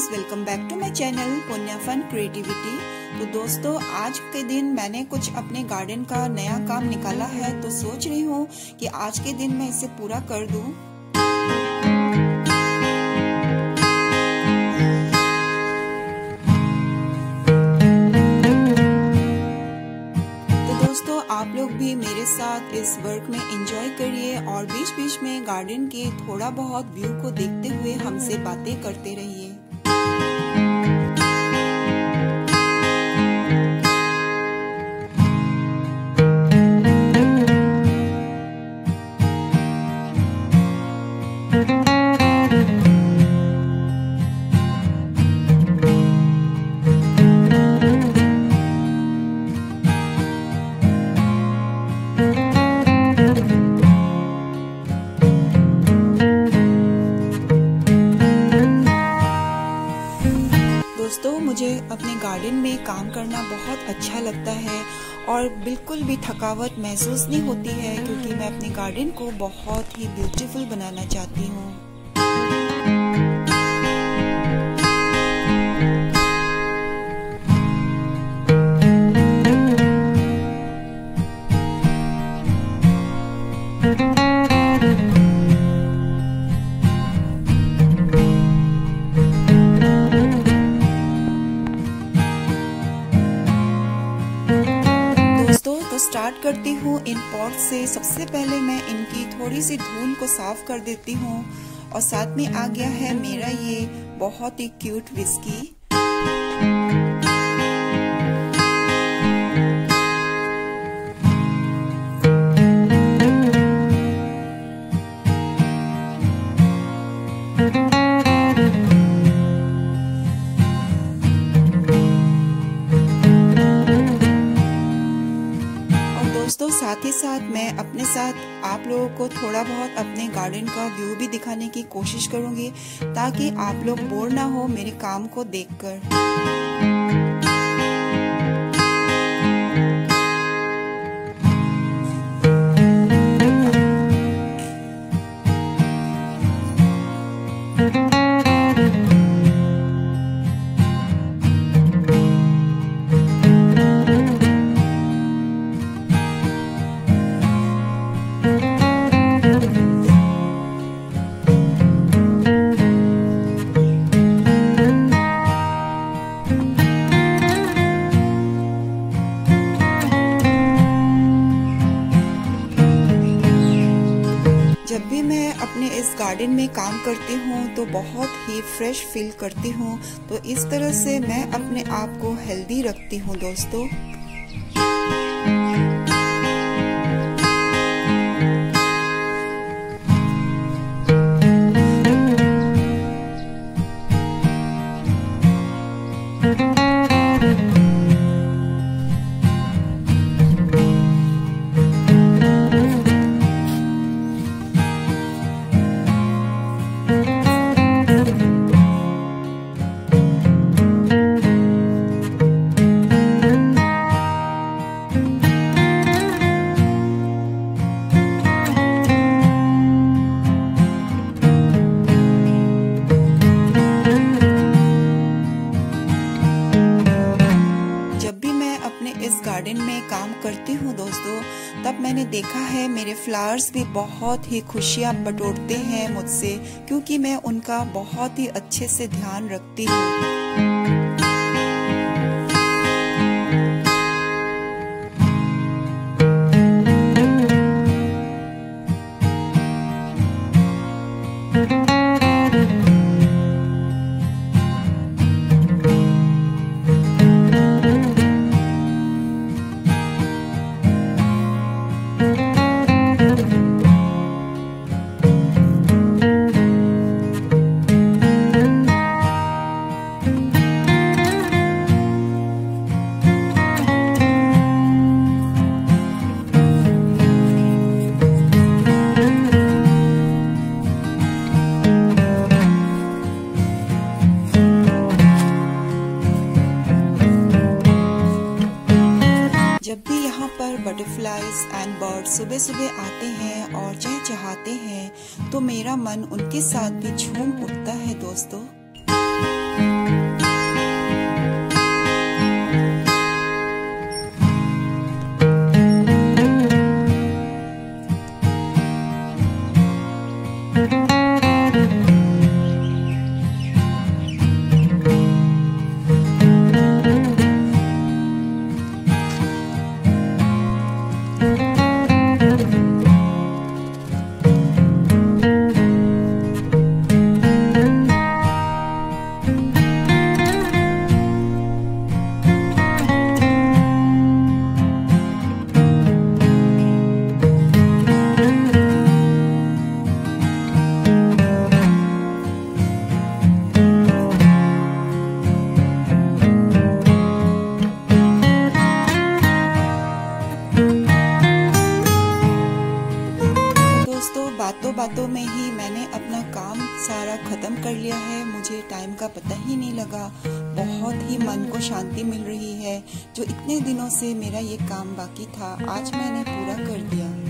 Friends welcome back to my channel Punya fun creativity तो दोस्तों, आज के दिन मैंने कुछ अपने गार्डन का नया काम निकाला है तो सोच रही हूँ कि आज के दिन मैं इसे पूरा कर दूँ। तो आप लोग भी मेरे साथ इस वर्क में एंजॉय करिए और बीच बीच में गार्डन के थोड़ा बहुत व्यू को देखते हुए हमसे बातें करते रहिए। thank you अपने गार्डन में काम करना बहुत अच्छा लगता है और बिल्कुल भी थकावट महसूस नहीं होती है क्योंकि मैं अपने गार्डन को बहुत ही ब्यूटीफुल बनाना चाहती हूँ। स्टार्ट करती हूँ इन पॉट से। सबसे पहले मैं इनकी थोड़ी सी धूल को साफ़ कर देती हूँ। और साथ में आ गया है मेरा ये बहुत ही क्यूट विस्की ही साथ, मैं अपने साथ, आप लोगों को थोड़ा बहुत अपने गार्डन का व्यू भी दिखाने की कोशिश करूँगी, ताकि आप लोग बोर ना हो मेरे काम को देखकर। जब करती हूँ तो बहुत ही फ्रेश फील करती हूँ। तो इस तरह से मैं अपने आप को हेल्दी रखती हूँ दोस्तों। गार्डन में काम करती हूँ दोस्तों, तब मैंने देखा है मेरे फ्लावर्स भी बहुत ही खुशियाँ बटोरते हैं मुझसे, क्योंकि मैं उनका बहुत ही अच्छे से ध्यान रखती हूँ। बटरफ्लाइज एंड बर्ड सुबह सुबह आते हैं और चहचहाते हैं तो मेरा मन उनके साथ भी झूम उठता है दोस्तों। लगा। बहुत ही मन को शांति मिल रही है, जो इतने दिनों से मेरा ये काम बाकी था, आज मैंने पूरा कर दिया।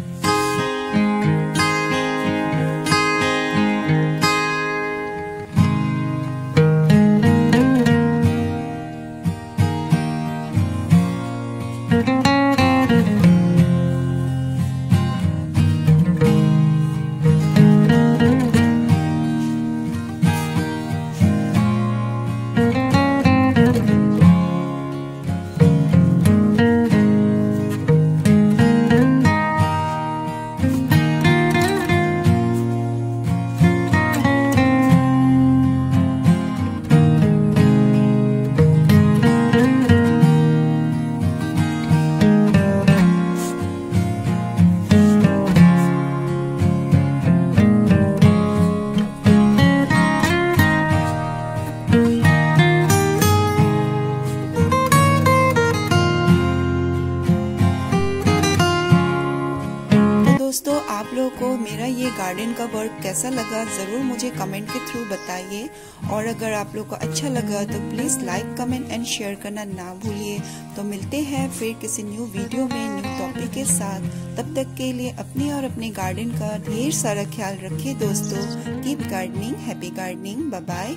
आप लोगों को मेरा ये गार्डन का वर्क कैसा लगा, ज़रूर मुझे कमेंट के थ्रू बताइए। और अगर आप लोग को अच्छा लगा तो please like comment and share करना ना भूलिए। तो मिलते हैं फिर किसी न्यू वीडियो में न्यू टॉपिक के साथ। तब तक के लिए अपने और अपने गार्डन का ढेर सारा ख्याल रखिए दोस्तों। Keep gardening happy gardening bye